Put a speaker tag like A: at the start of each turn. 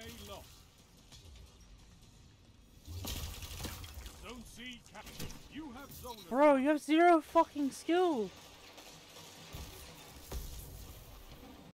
A: A lost. Zone C captured. You have zone
B: Bro, you have zero fucking skill.